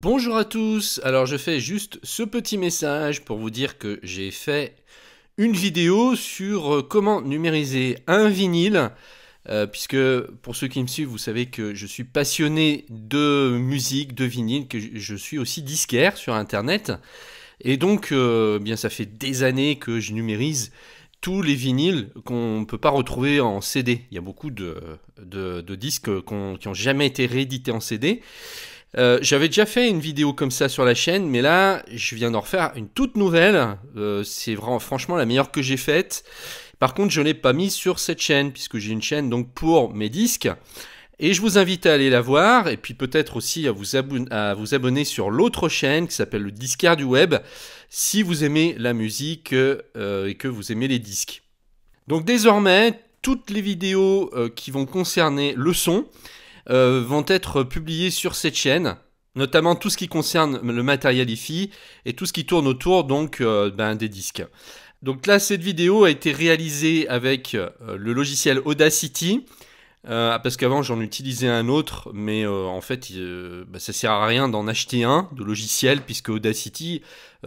Bonjour à tous, alors je fais juste ce petit message pour vous dire que j'ai fait une vidéo sur euh, comment numériser un vinyle, euh, puisque pour ceux qui me suivent, vous savez que je suis passionné de musique, de vinyle, que je suis aussi disquaire sur Internet, et donc euh, bien ça fait des années que je numérise tous les vinyles qu'on ne peut pas retrouver en CD. Il y a beaucoup de, disques qui n'ont jamais été réédités en CD. Euh, j'avais déjà fait une vidéo comme ça sur la chaîne, mais là, je viens d'en refaire une toute nouvelle. Euh, c'est vraiment, franchement, la meilleure que j'ai faite. Par contre, je ne l'ai pas mise sur cette chaîne, puisque j'ai une chaîne donc pour mes disques. Et je vous invite à aller la voir, et puis peut-être aussi à vous, abonner sur l'autre chaîne qui s'appelle le Disquaire du Web, si vous aimez la musique euh, et que vous aimez les disques. Donc désormais, toutes les vidéos qui vont concerner le son, euh, vont être publiés sur cette chaîne, notamment tout ce qui concerne le matériel IFI et tout ce qui tourne autour donc euh, ben, des disques. Donc là, cette vidéo a été réalisée avec euh, le logiciel Audacity. Parce qu'avant j'en utilisais un autre, mais en fait ça ben, ça sert à rien d'en acheter un de logiciel puisque Audacity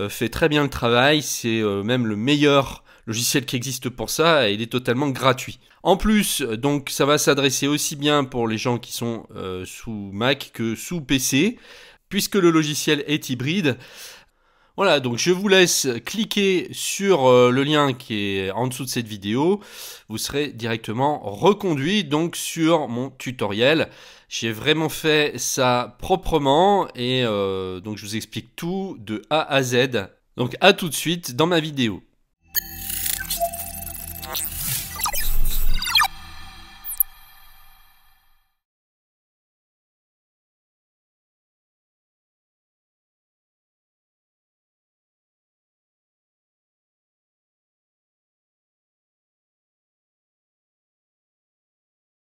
fait très bien le travail, c'est même le meilleur logiciel qui existe pour ça et il est totalement gratuit. En plus, donc ça va s'adresser aussi bien pour les gens qui sont euh, sous Mac que sous PC, puisque le logiciel est hybride. Voilà, donc je vous laisse cliquer sur euh, le lien qui est en dessous de cette vidéo. Vous serez directement reconduit donc sur mon tutoriel. J'ai vraiment fait ça proprement et euh, donc je vous explique tout de A à Z. Donc à tout de suite dans ma vidéo.